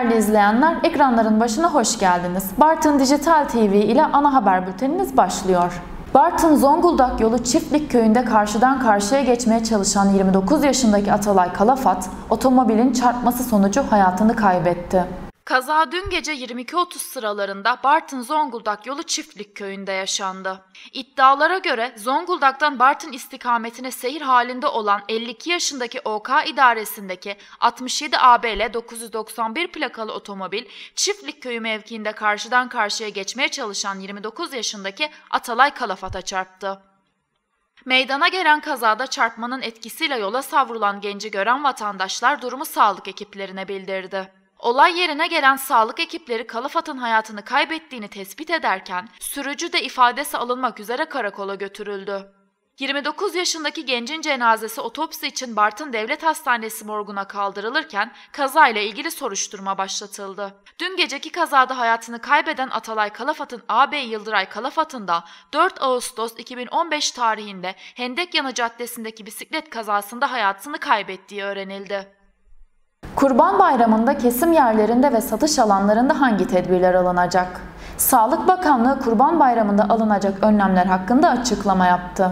Değerli izleyenler, ekranların başına hoş geldiniz. Bartın Dijital TV ile ana haber bültenimiz başlıyor. Bartın Zonguldak yolu Çiftlik köyünde karşıdan karşıya geçmeye çalışan 29 yaşındaki Atalay Kalafat, otomobilin çarpması sonucu hayatını kaybetti. Kaza dün gece 22.30 sıralarında Bartın Zonguldak yolu Çiftlik köyünde yaşandı. İddialara göre Zonguldak'tan Bartın istikametine seyir halinde olan 52 yaşındaki OK idaresindeki 67 ABL 991 plakalı otomobil Çiftlik köyü mevkiinde karşıdan karşıya geçmeye çalışan 29 yaşındaki Atalay Kalafat'a çarptı. Meydana gelen kazada çarpmanın etkisiyle yola savrulan genci gören vatandaşlar durumu sağlık ekiplerine bildirdi. Olay yerine gelen sağlık ekipleri Kalafat'ın hayatını kaybettiğini tespit ederken sürücü de ifadesi alınmak üzere karakola götürüldü. 29 yaşındaki gencin cenazesi otopsi için Bartın Devlet Hastanesi morguna kaldırılırken kazayla ilgili soruşturma başlatıldı. Dün geceki kazada hayatını kaybeden Atalay Kalafat'ın ağabey Yıldıray Kalafat'ın da 4 Ağustos 2015 tarihinde Hendek Yanı Caddesi'ndeki bisiklet kazasında hayatını kaybettiği öğrenildi. Kurban Bayramı'nda kesim yerlerinde ve satış alanlarında hangi tedbirler alınacak? Sağlık Bakanlığı Kurban Bayramı'nda alınacak önlemler hakkında açıklama yaptı.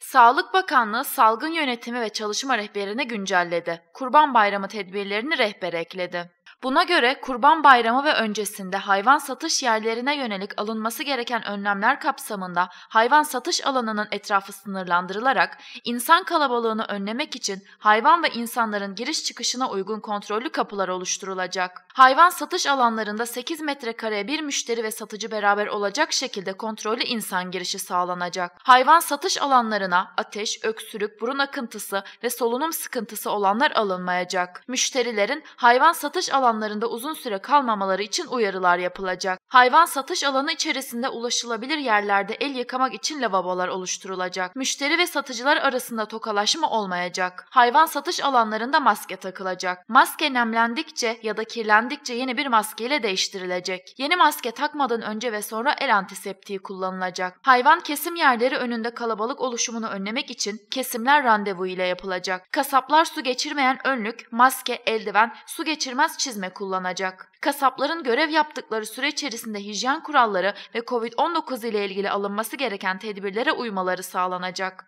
Sağlık Bakanlığı salgın yönetimi ve çalışma rehberini güncelledi. Kurban Bayramı tedbirlerini rehbere ekledi. Buna göre Kurban Bayramı ve öncesinde hayvan satış yerlerine yönelik alınması gereken önlemler kapsamında hayvan satış alanının etrafı sınırlandırılarak insan kalabalığını önlemek için hayvan ve insanların giriş çıkışına uygun kontrollü kapılar oluşturulacak. Hayvan satış alanlarında 8 metrekareye bir müşteri ve satıcı beraber olacak şekilde kontrollü insan girişi sağlanacak. Hayvan satış alanlarına ateş, öksürük, burun akıntısı ve solunum sıkıntısı olanlar alınmayacak. Müşterilerin hayvan satış alanlarına alanlarında uzun süre kalmamaları için uyarılar yapılacak. Hayvan satış alanı içerisinde ulaşılabilir yerlerde el yıkamak için lavabolar oluşturulacak. Müşteri ve satıcılar arasında tokalaşma olmayacak. Hayvan satış alanlarında maske takılacak. Maske nemlendikçe ya da kirlendikçe yeni bir maskeyle değiştirilecek. Yeni maske takmadan önce ve sonra el antiseptiği kullanılacak. Hayvan kesim yerleri önünde kalabalık oluşumunu önlemek için kesimler randevu ile yapılacak. Kasaplar su geçirmeyen önlük, maske, eldiven, su geçirmez çizme çizme kullanacak. Kasapların görev yaptıkları süre içerisinde hijyen kuralları ve COVID-19 ile ilgili alınması gereken tedbirlere uymaları sağlanacak.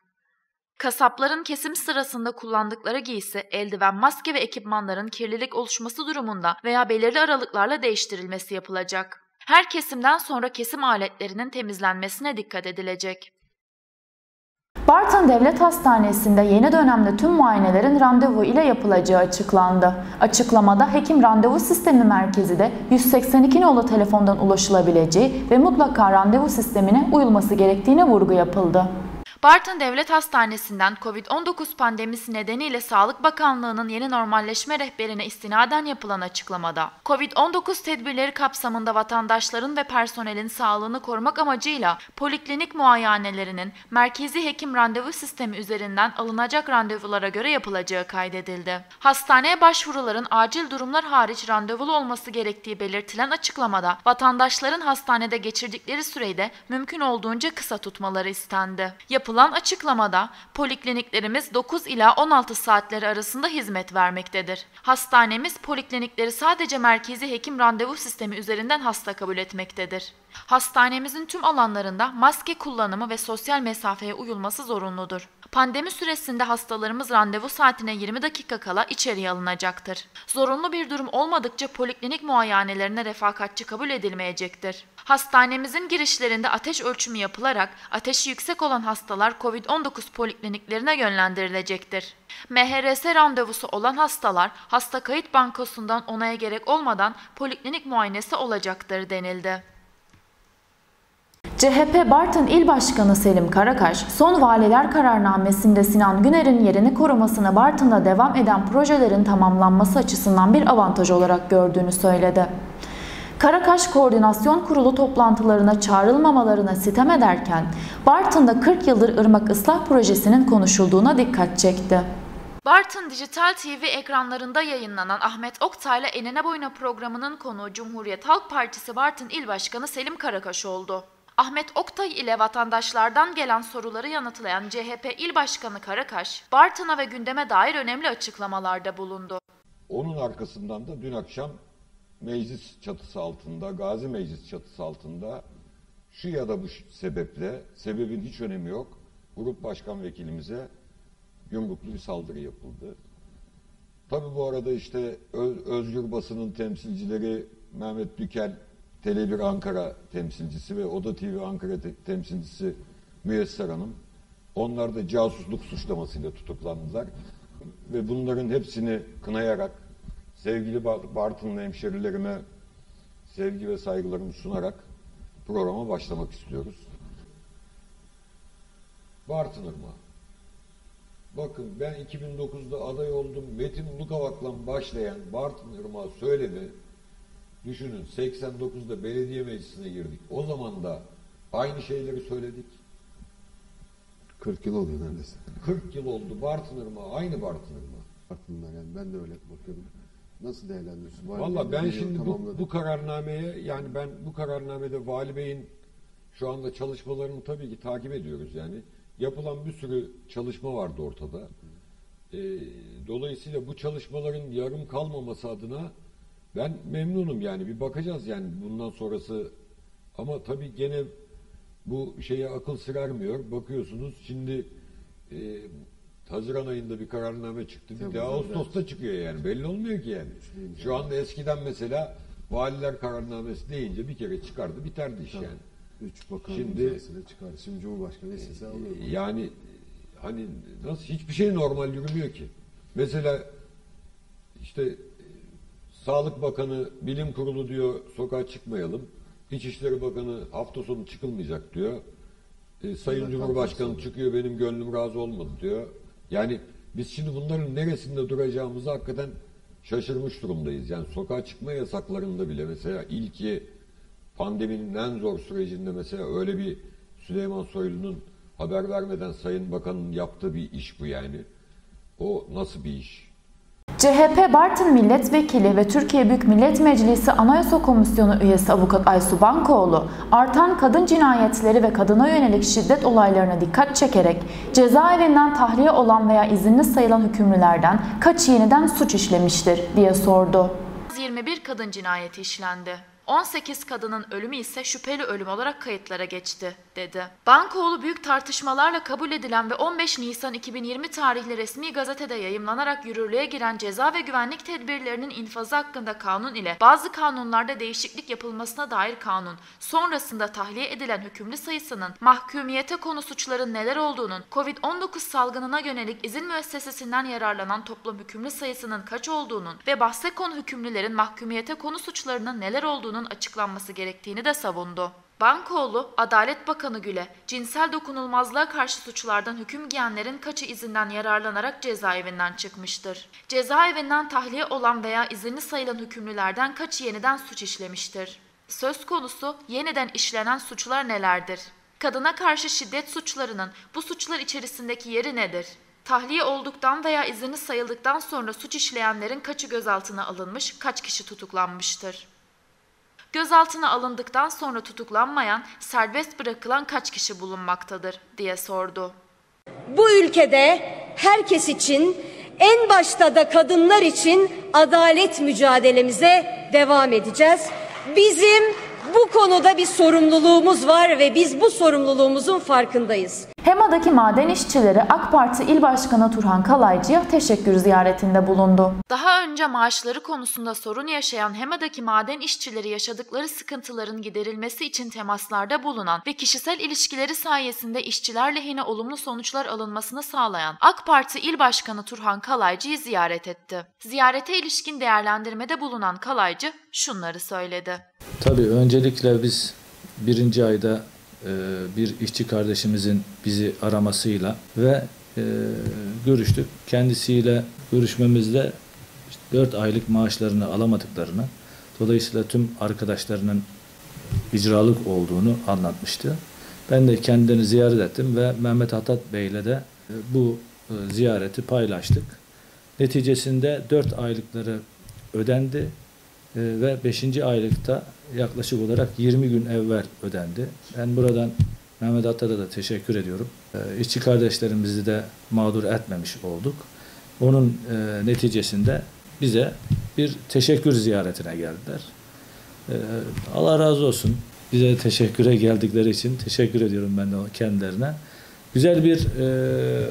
Kasapların kesim sırasında kullandıkları giysi, eldiven, maske ve ekipmanların kirlilik oluşması durumunda veya belirli aralıklarla değiştirilmesi yapılacak. Her kesimden sonra kesim aletlerinin temizlenmesine dikkat edilecek. Bartın Devlet Hastanesi'nde yeni dönemde tüm muayenelerin randevu ile yapılacağı açıklandı. Açıklamada hekim randevu sistemi merkezi de 182 nolu telefondan ulaşılabileceği ve mutlaka randevu sistemine uyulması gerektiğine vurgu yapıldı. Bartın Devlet Hastanesi'nden COVID-19 pandemisi nedeniyle Sağlık Bakanlığı'nın yeni normalleşme rehberine istinaden yapılan açıklamada, COVID-19 tedbirleri kapsamında vatandaşların ve personelin sağlığını korumak amacıyla poliklinik muayenelerinin merkezi hekim randevu sistemi üzerinden alınacak randevulara göre yapılacağı kaydedildi. Hastaneye başvuruların acil durumlar hariç randevulu olması gerektiği belirtilen açıklamada vatandaşların hastanede geçirdikleri süreyi de mümkün olduğunca kısa tutmaları istendi. Yapılan Yapılan açıklamada polikliniklerimiz 9 ila 16 saatleri arasında hizmet vermektedir. Hastanemiz poliklinikleri sadece merkezi hekim randevu sistemi üzerinden hasta kabul etmektedir. Hastanemizin tüm alanlarında maske kullanımı ve sosyal mesafeye uyulması zorunludur. Pandemi süresinde hastalarımız randevu saatine 20 dakika kala içeriye alınacaktır. Zorunlu bir durum olmadıkça poliklinik muayenelerine refakatçi kabul edilmeyecektir. Hastanemizin girişlerinde ateş ölçümü yapılarak ateşi yüksek olan hastalar COVID-19 polikliniklerine yönlendirilecektir. MHRS randevusu olan hastalar hasta kayıt bankosundan onaya gerek olmadan poliklinik muayenesi olacaktır denildi. CHP Bartın İl Başkanı Selim Karakaş, son valiler kararnamesinde Sinan Güner'in yerini korumasına Bartın'da devam eden projelerin tamamlanması açısından bir avantaj olarak gördüğünü söyledi. Karakaş Koordinasyon Kurulu toplantılarına çağrılmamalarına sitem ederken Bartın'da 40 yıldır ırmak ıslah projesinin konuşulduğuna dikkat çekti. Bartın Dijital TV ekranlarında yayınlanan Ahmet Oktay'la Enine Boyuna programının konuğu Cumhuriyet Halk Partisi Bartın İl Başkanı Selim Karakaş oldu. Ahmet Oktay ile vatandaşlardan gelen soruları yanıtlayan CHP İl Başkanı Karakaş, Bartın'a ve gündeme dair önemli açıklamalarda bulundu. Onun arkasından da dün akşam meclis çatısı altında, Gazi Meclis çatısı altında şu ya da bu sebeple, sebebin hiç önemi yok, grup başkan vekilimize yumruklu bir saldırı yapıldı. Tabi bu arada işte Özgür Basın'ın temsilcileri Mehmet Dükel, Tele1 Ankara temsilcisi ve Oda TV Ankara te temsilcisi Müyesser Hanım. Onlar da casusluk suçlamasıyla tutuklandılar. Ve bunların hepsini kınayarak sevgili Bartınlı hemşerilerime sevgi ve saygılarımı sunarak programa başlamak istiyoruz. Bartın Irmağı. Bakın ben 2009'da aday oldum. Metin Ulukavak'la başlayan Bartın Irmağı söyledi. Düşünün 89'da belediye meclisine girdik. O zaman da aynı şeyleri söyledik. 40 yıl oluyor neredeyse. 40 yıl oldu. Bartın Irmağı, aynı Bartın Irmağı. Aklımda yani ben de öyle bakıyorum. Nasıl değerlendiriyorsun? Valla ben şimdi bu, bu kararnameye yani ben bu kararnamede Vali Bey'in şu anda çalışmalarını tabii ki takip ediyoruz yani. Yapılan bir sürü çalışma vardı ortada. E, dolayısıyla bu çalışmaların yarım kalmaması adına ben memnunum yani bir bakacağız yani bundan sonrası ama tabii gene bu şeye akıl sırarmıyor. Bakıyorsunuz şimdi e, Haziran ayında bir kararname çıktı. Bir de Ağustos'ta çıkıyor yani. Belli olmuyor ki yani. Şu anda eskiden mesela valiler kararnamesi deyince bir kere çıkardı biterdi iş Tabii. yani. Üç bakan Şimdi, çıkardı. Şimdi Cumhurbaşkanı istese alıyor. Yani hani nasıl hiçbir şey normal yürümüyor ki. Mesela işte Sağlık Bakanı bilim kurulu diyor sokağa çıkmayalım. İçişleri Bakanı hafta sonu çıkılmayacak diyor. E, Sayın Cumhurbaşkanı çıkıyor benim gönlüm razı olmadı diyor. Yani biz şimdi bunların neresinde duracağımızı hakikaten şaşırmış durumdayız. Yani sokağa çıkma yasaklarında bile mesela ilki pandeminin en zor sürecinde mesela öyle bir Süleyman Soylu'nun haber vermeden Sayın Bakan'ın yaptığı bir iş bu yani. O nasıl bir iş? CHP Bartın Milletvekili ve Türkiye Büyük Millet Meclisi Anayasa Komisyonu üyesi avukat Aysu Bankoğlu, artan kadın cinayetleri ve kadına yönelik şiddet olaylarına dikkat çekerek cezaevinden tahliye olan veya izinli sayılan hükümlülerden kaç yeniden suç işlemiştir diye sordu. 21 kadın cinayeti işlendi. 18 kadının ölümü ise şüpheli ölüm olarak kayıtlara geçti, dedi. Bankoğlu büyük tartışmalarla kabul edilen ve 15 Nisan 2020 tarihli resmi gazetede yayımlanarak yürürlüğe giren ceza ve güvenlik tedbirlerinin infazı hakkında kanun ile bazı kanunlarda değişiklik yapılmasına dair kanun, sonrasında tahliye edilen hükümlü sayısının, mahkumiyete konu suçların neler olduğunun, COVID-19 salgınına yönelik izin müessesesinden yararlanan toplam hükümlü sayısının kaç olduğunun ve bahse konu hükümlülerin mahkumiyete konu suçlarının neler olduğunu olduğunun açıklanması gerektiğini de savundu. Bankoğlu, Adalet Bakanı Gül'e cinsel dokunulmazlığa karşı suçlardan hüküm giyenlerin kaçı izinden yararlanarak cezaevinden çıkmıştır? Cezaevinden tahliye olan veya izinli sayılan hükümlülerden kaçı yeniden suç işlemiştir? Söz konusu yeniden işlenen suçlar nelerdir? Kadına karşı şiddet suçlarının bu suçlar içerisindeki yeri nedir? Tahliye olduktan veya izinli sayıldıktan sonra suç işleyenlerin kaçı gözaltına alınmış, kaç kişi tutuklanmıştır? Gözaltına alındıktan sonra tutuklanmayan, serbest bırakılan kaç kişi bulunmaktadır diye sordu. Bu ülkede herkes için en başta da kadınlar için adalet mücadelemize devam edeceğiz. Bizim bu konuda bir sorumluluğumuz var ve biz bu sorumluluğumuzun farkındayız. HEMA'daki maden işçileri AK Parti İl Başkanı Turhan Kalaycı'ya teşekkür ziyaretinde bulundu. Daha önce maaşları konusunda sorun yaşayan HEMA'daki maden işçileri yaşadıkları sıkıntıların giderilmesi için temaslarda bulunan ve kişisel ilişkileri sayesinde işçiler lehine olumlu sonuçlar alınmasını sağlayan AK Parti İl Başkanı Turhan Kalaycı'yı ziyaret etti. Ziyarete ilişkin değerlendirmede bulunan Kalaycı şunları söyledi. Tabii öncelikle biz birinci ayda bir işçi kardeşimizin bizi aramasıyla ve e, görüştük. Kendisiyle görüşmemizde 4 aylık maaşlarını alamadıklarını, dolayısıyla tüm arkadaşlarının icralık olduğunu anlatmıştı. Ben de kendilerini ziyaret ettim ve Mehmet Hatat Bey ile de e, bu ziyareti paylaştık. Neticesinde 4 aylıkları ödendi ve 5. aylıkta yaklaşık olarak 20 gün evvel ödendi. Ben buradan Mehmet Attar'a da teşekkür ediyorum. E, işçi kardeşlerimizi de mağdur etmemiş olduk. Onun e, neticesinde bize bir teşekkür ziyaretine geldiler. Ee, Allah razı olsun. Bize teşekküre geldikleri için teşekkür ediyorum ben de kendilerine. Güzel bir e,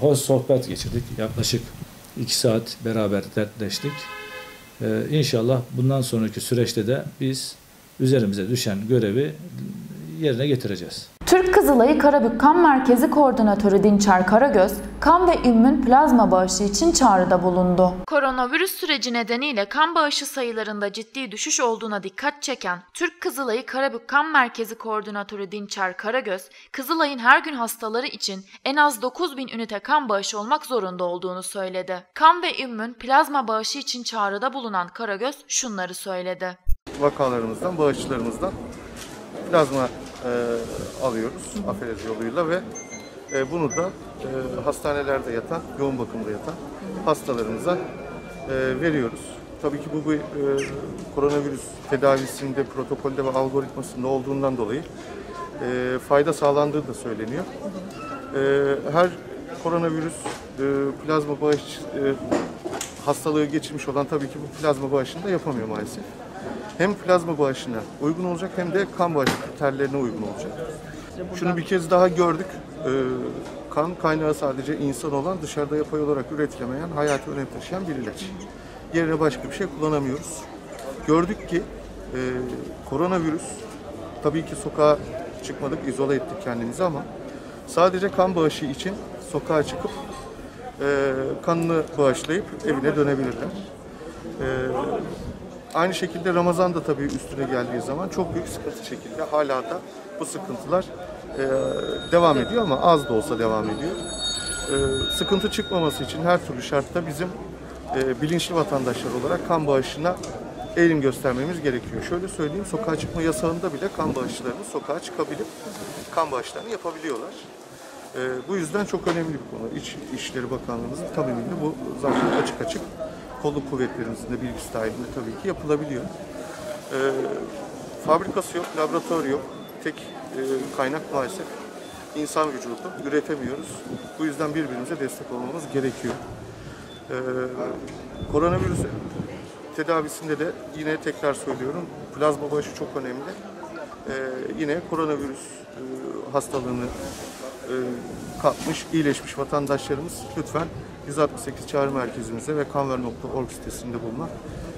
hoş sohbet geçirdik. Yaklaşık iki saat beraber dertleştik. Ee, inşallah bundan sonraki süreçte de biz üzerimize düşen görevi yerine getireceğiz. Türk Kızılayı Karabük Kan Merkezi Koordinatörü Dinçer Karagöz, kan ve ümmün plazma bağışı için çağrıda bulundu. Koronavirüs süreci nedeniyle kan bağışı sayılarında ciddi düşüş olduğuna dikkat çeken Türk Kızılayı Karabük Kan Merkezi Koordinatörü Dinçer Karagöz, Kızılay'ın her gün hastaları için en az 9000 ünite kan bağışı olmak zorunda olduğunu söyledi. Kan ve ümmün plazma bağışı için çağrıda bulunan Karagöz şunları söyledi. vakalarımızdan, bağışçılarımızdan plazma e, alıyoruz aferez yoluyla ve e, bunu da e, hastanelerde yatan, yoğun bakımda yatan hastalarımıza e, veriyoruz. Tabii ki bu bir e, koronavirüs tedavisinde, protokolde ve algoritmasında olduğundan dolayı e, fayda sağlandığı da söyleniyor. E, her koronavirüs e, plazma bağış e, hastalığı geçirmiş olan tabii ki bu plazma bağışını da yapamıyor maalesef. Hem plazma bağışına uygun olacak hem de kan bağışı kriterlerine uygun olacak. Şunu bir kez daha gördük. Ee, kan kaynağı sadece insan olan dışarıda yapay olarak üretilemeyen, hayatı önem taşıyan bir ilaç. Yerine başka bir şey kullanamıyoruz. Gördük ki e, koronavirüs tabii ki sokağa çıkmadık, izole ettik kendimizi ama sadece kan bağışı için sokağa çıkıp e, kanını bağışlayıp evine dönebilirler. E, aynı şekilde Ramazan da tabii üstüne geldiği zaman çok büyük sıkıntı şekilde hala da bu sıkıntılar e, devam ediyor ama az da olsa devam ediyor. E, sıkıntı çıkmaması için her türlü şartta bizim e, bilinçli vatandaşlar olarak kan bağışına eğilim göstermemiz gerekiyor. Şöyle söyleyeyim, sokağa çıkma yasağında bile kan bağışçılarımız sokağa çıkabilip kan bağışlarını yapabiliyorlar. Ee, bu yüzden çok önemli bir konu. İç, İşleri Bakanlığımızın tamamıyla bu zaten açık açık kolluk kuvvetlerimizin de bilgisi dahilinde tabii ki yapılabiliyor. Ee, fabrikası yok, laboratuvar yok. Tek e, kaynak maalesef insan vücudu. Üretemiyoruz. Bu yüzden birbirimize destek olmamız gerekiyor. Ee, koronavirüs tedavisinde de yine tekrar söylüyorum plazma bağışı çok önemli. Ee, yine koronavirüs e, hastalığını e, kapmış, iyileşmiş vatandaşlarımız lütfen 168 çağrı merkezimize ve kanver.org sitesinde bulunan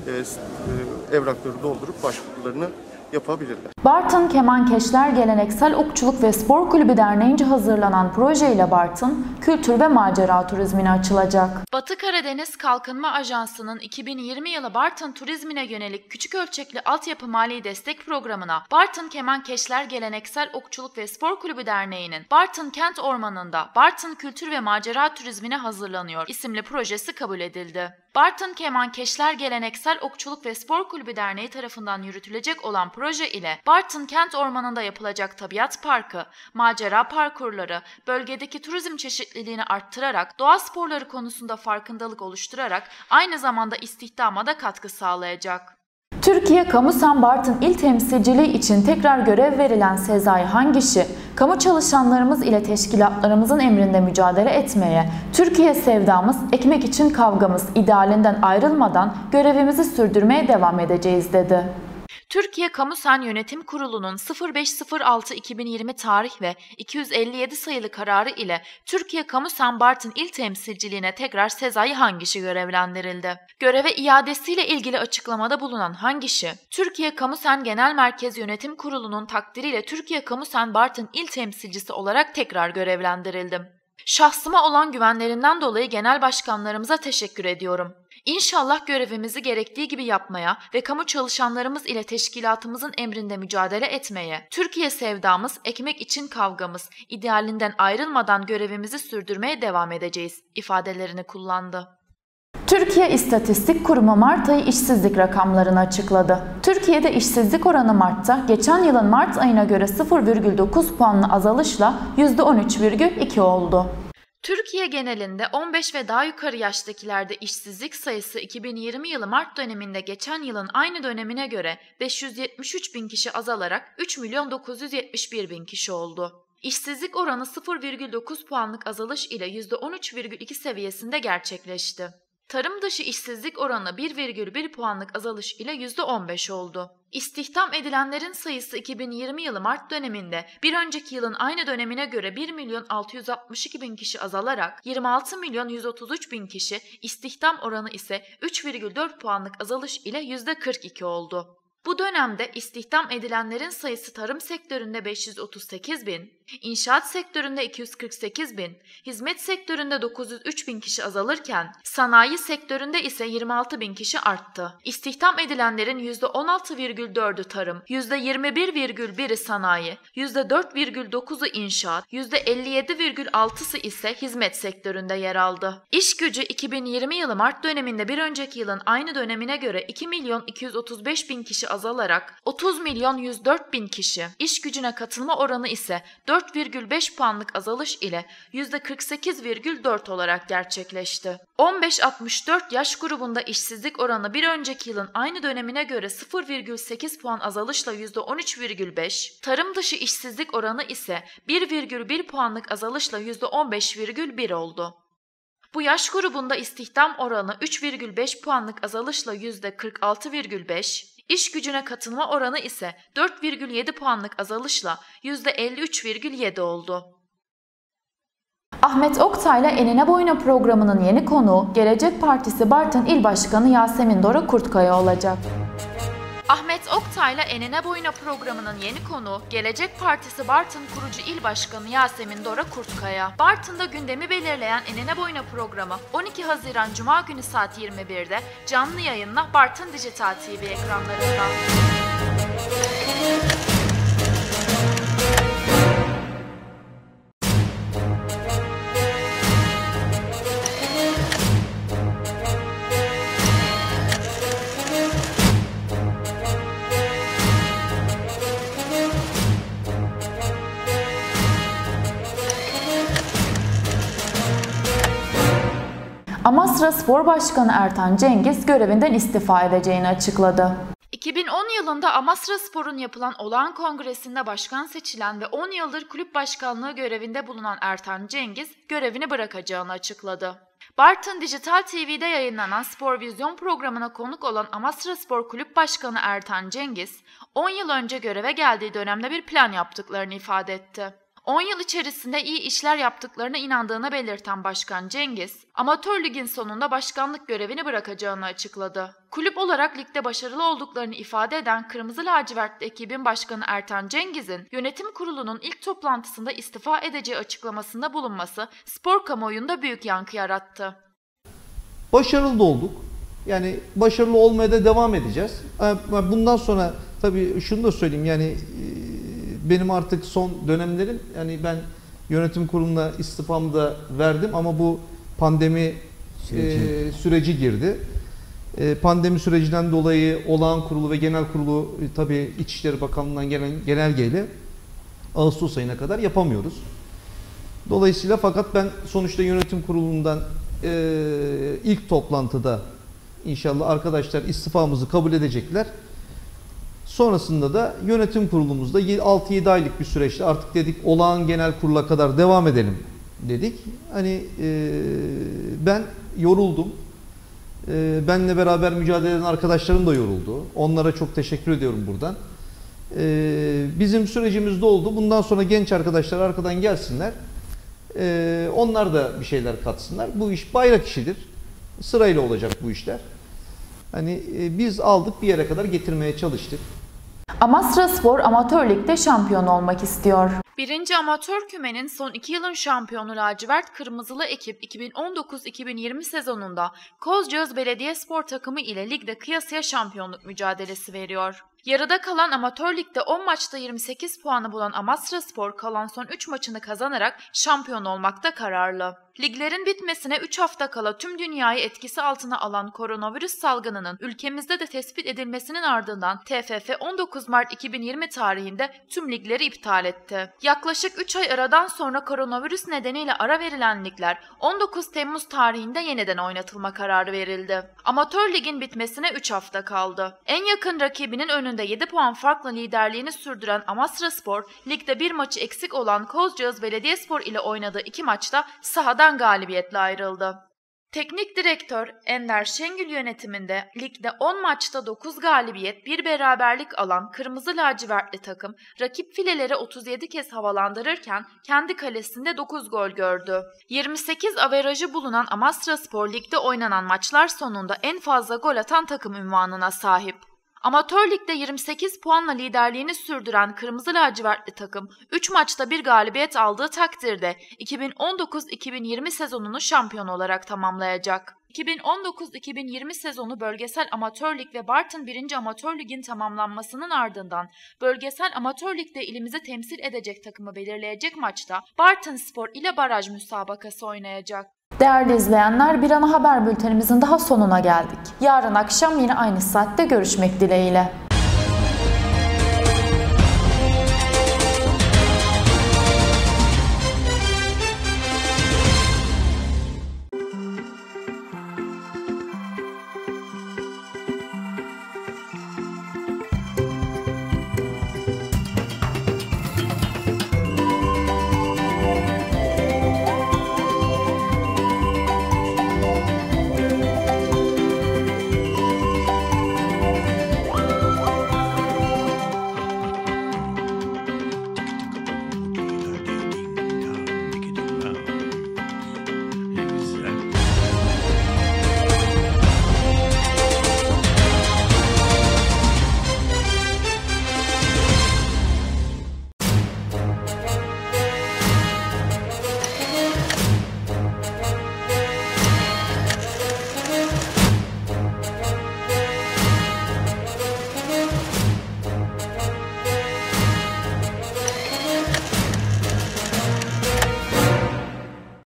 e, e, evrakları doldurup başvurularını yapabilirler. Bartın Kemankeşler Geleneksel Okçuluk ve Spor Kulübü Derneği'nce hazırlanan proje ile Bartın, kültür ve macera turizmine açılacak. Batı Karadeniz Kalkınma Ajansı'nın 2020 yılı Bartın turizmine yönelik küçük ölçekli altyapı mali destek programına Bartın Kemankeşler Geleneksel Okçuluk ve Spor Kulübü Derneği'nin Bartın Kent Ormanı'nda Bartın Kültür ve Macera Turizmine hazırlanıyor isimli projesi kabul edildi. Bartın Kemankeşler Geleneksel Okçuluk ve Spor Kulübü Derneği tarafından yürütülecek olan proje ile Bartın Kent Ormanı'nda yapılacak tabiat parkı, macera parkurları, bölgedeki turizm çeşitliliğini arttırarak, doğa sporları konusunda farkındalık oluşturarak aynı zamanda istihdama da katkı sağlayacak. Türkiye Kamusen Bartın İl Temsilciliği için tekrar görev verilen Sezai Hangişi, kamu çalışanlarımız ile teşkilatlarımızın emrinde mücadele etmeye, Türkiye sevdamız, ekmek için kavgamız idealinden ayrılmadan görevimizi sürdürmeye devam edeceğiz dedi. Türkiye Kamusen Yönetim Kurulu'nun 0506-2020 tarih ve 257 sayılı kararı ile Türkiye Kamusen Bartın İl Temsilciliğine tekrar Sezai Hangişi görevlendirildi. Göreve iadesiyle ilgili açıklamada bulunan Hangişi, Türkiye Kamusen Genel Merkez Yönetim Kurulu'nun takdiriyle Türkiye Kamusen Bartın İl Temsilcisi olarak tekrar görevlendirildim. Şahsıma olan güvenlerinden dolayı genel başkanlarımıza teşekkür ediyorum. İnşallah görevimizi gerektiği gibi yapmaya ve kamu çalışanlarımız ile teşkilatımızın emrinde mücadele etmeye, Türkiye sevdamız, ekmek için kavgamız, idealinden ayrılmadan görevimizi sürdürmeye devam edeceğiz ifadelerini kullandı. Türkiye İstatistik Kurumu Mart ayı işsizlik rakamlarını açıkladı. Türkiye'de işsizlik oranı Mart'ta geçen yılın Mart ayına göre 0,9 puanlı azalışla %13,2 oldu. Türkiye genelinde 15 ve daha yukarı yaştakilerde işsizlik sayısı 2020 yılı Mart döneminde geçen yılın aynı dönemine göre 573 bin kişi azalarak 3 milyon 971 bin kişi oldu. İşsizlik oranı 0,9 puanlık azalış ile %13,2 seviyesinde gerçekleşti. Tarım dışı işsizlik oranı 1,1 puanlık azalış ile %15 oldu. İstihdam edilenlerin sayısı 2020 yılı Mart döneminde bir önceki yılın aynı dönemine göre 1 milyon 662 bin kişi azalarak 26 milyon 133 bin kişi, istihdam oranı ise 3,4 puanlık azalış ile %42 oldu. Bu dönemde istihdam edilenlerin sayısı tarım sektöründe 538 bin, inşaat sektöründe 248 bin, hizmet sektöründe 903 bin kişi azalırken sanayi sektöründe ise 26 bin kişi arttı. İstihdam edilenlerin %16,4'ü tarım, %21,1'i sanayi, %4,9'u inşaat, %57,6'sı ise hizmet sektöründe yer aldı. İş gücü 2020 yılı Mart döneminde bir önceki yılın aynı dönemine göre 2 milyon 235 bin kişi azalarak 30 milyon 104 bin kişi, iş gücüne katılma oranı ise 4,5 puanlık azalış ile %48,4 olarak gerçekleşti. 15-64 yaş grubunda işsizlik oranı bir önceki yılın aynı dönemine göre 0,8 puan azalışla %13,5, tarım dışı işsizlik oranı ise 1,1 puanlık azalışla %15,1 oldu. Bu yaş grubunda istihdam oranı 3,5 puanlık azalışla %46,5, iş gücüne katılma oranı ise 4,7 puanlık azalışla %53,7 oldu. Ahmet Oktay'la Enine Boyuna programının yeni konuğu Gelecek Partisi Bartın İl Başkanı Yasemin Dora Kurtkaya olacak. Ahmet Oktay'la Enine Boyuna programının yeni konuğu Gelecek Partisi Bartın kurucu il başkanı Yasemin Dora Kurtkaya. Bartın'da gündemi belirleyen Enine Boyuna programı 12 Haziran Cuma günü saat 21'de canlı yayınla Bartın Dijital TV ekranlarında. Amasra Spor Başkanı Ertan Cengiz görevinden istifa edeceğini açıkladı. 2010 yılında Amasra Spor'un yapılan olağan kongresinde başkan seçilen ve 10 yıldır kulüp başkanlığı görevinde bulunan Ertan Cengiz görevini bırakacağını açıkladı. Bartın Dijital TV'de yayınlanan Spor Vizyon programına konuk olan Amasra Spor Kulüp Başkanı Ertan Cengiz, 10 yıl önce göreve geldiği dönemde bir plan yaptıklarını ifade etti. 10 yıl içerisinde iyi işler yaptıklarına inandığını belirten Başkan Cengiz, amatör ligin sonunda başkanlık görevini bırakacağını açıkladı. Kulüp olarak ligde başarılı olduklarını ifade eden Kırmızı Lacivertli ekibin başkanı Ertan Cengiz'in yönetim kurulunun ilk toplantısında istifa edeceği açıklamasında bulunması spor kamuoyunda büyük yankı yarattı. Başarılı olduk. Yani başarılı olmaya da devam edeceğiz. Bundan sonra tabii şunu da söyleyeyim yani benim artık son dönemlerim yani ben yönetim kuruluna istifamı da verdim ama bu pandemi süreci, e, süreci girdi. E, pandemi sürecinden dolayı olağan kurulu ve genel kurulu e, tabii İçişleri Bakanlığı'ndan gelen genelgeyle Ağustos ayına kadar yapamıyoruz. Dolayısıyla fakat ben sonuçta yönetim kurulundan e, ilk toplantıda inşallah arkadaşlar istifamızı kabul edecekler. Sonrasında da yönetim kurulumuzda 6-7 aylık bir süreçte artık dedik olağan genel kurula kadar devam edelim dedik. Hani e, ben yoruldum. E, benle beraber mücadele eden arkadaşlarım da yoruldu. Onlara çok teşekkür ediyorum buradan. E, bizim sürecimiz de oldu. Bundan sonra genç arkadaşlar arkadan gelsinler. E, onlar da bir şeyler katsınlar. Bu iş bayrak işidir. Sırayla olacak bu işler. Hani e, biz aldık bir yere kadar getirmeye çalıştık. Amasra Spor Amatör Lig'de şampiyon olmak istiyor. Birinci amatör kümenin son iki yılın şampiyonu lacivert kırmızılı ekip 2019-2020 sezonunda Kozcağız Belediyespor takımı ile ligde kıyasıya şampiyonluk mücadelesi veriyor. Yarıda kalan amatör ligde 10 maçta 28 puanı bulan Amasra Spor kalan son 3 maçını kazanarak şampiyon olmakta kararlı. Liglerin bitmesine 3 hafta kala tüm dünyayı etkisi altına alan koronavirüs salgınının ülkemizde de tespit edilmesinin ardından TFF 19 Mart 2020 tarihinde tüm ligleri iptal etti. Yaklaşık 3 ay aradan sonra koronavirüs nedeniyle ara verilen ligler 19 Temmuz tarihinde yeniden oynatılma kararı verildi. Amatör ligin bitmesine 3 hafta kaldı. En yakın rakibinin önünde 7 puan farkla liderliğini sürdüren Amasra Spor, ligde bir maçı eksik olan Kozcağız Belediyespor ile oynadığı iki maçta sahada galibiyetle ayrıldı. Teknik direktör Ender Şengül yönetiminde ligde 10 maçta 9 galibiyet, bir beraberlik alan Kırmızı Lacivertli takım rakip fileleri 37 kez havalandırırken kendi kalesinde 9 gol gördü. 28 averajı bulunan Amasra Spor ligde oynanan maçlar sonunda en fazla gol atan takım ünvanına sahip. Amatör ligde 28 puanla liderliğini sürdüren Kırmızı Lacivertli takım 3 maçta bir galibiyet aldığı takdirde 2019-2020 sezonunu şampiyon olarak tamamlayacak. 2019-2020 sezonu bölgesel amatör lig ve Bartın 1. Amatör Lig'in tamamlanmasının ardından bölgesel amatör ligde ilimizi temsil edecek takımı belirleyecek maçta Bartın Spor ile baraj müsabakası oynayacak. Değerli izleyenler bir ana haber bültenimizin daha sonuna geldik. Yarın akşam yine aynı saatte görüşmek dileğiyle.